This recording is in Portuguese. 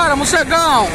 Bora, morcegão!